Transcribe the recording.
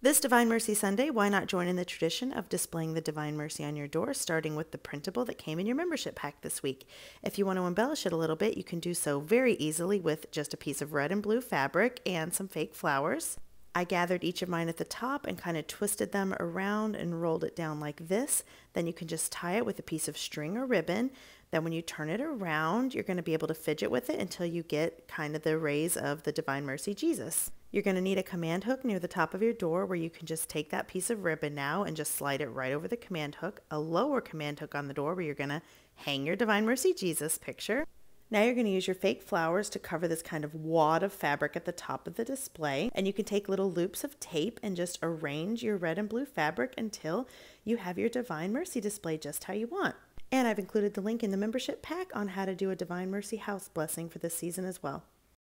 This Divine Mercy Sunday, why not join in the tradition of displaying the Divine Mercy on your door, starting with the printable that came in your membership pack this week? If you want to embellish it a little bit, you can do so very easily with just a piece of red and blue fabric and some fake flowers. I gathered each of mine at the top and kind of twisted them around and rolled it down like this. Then you can just tie it with a piece of string or ribbon. Then when you turn it around, you're going to be able to fidget with it until you get kind of the rays of the Divine Mercy Jesus. You're going to need a command hook near the top of your door where you can just take that piece of ribbon now and just slide it right over the command hook, a lower command hook on the door where you're going to hang your Divine Mercy Jesus picture. Now you're going to use your fake flowers to cover this kind of wad of fabric at the top of the display. And you can take little loops of tape and just arrange your red and blue fabric until you have your Divine Mercy display just how you want. And I've included the link in the membership pack on how to do a Divine Mercy house blessing for this season as well.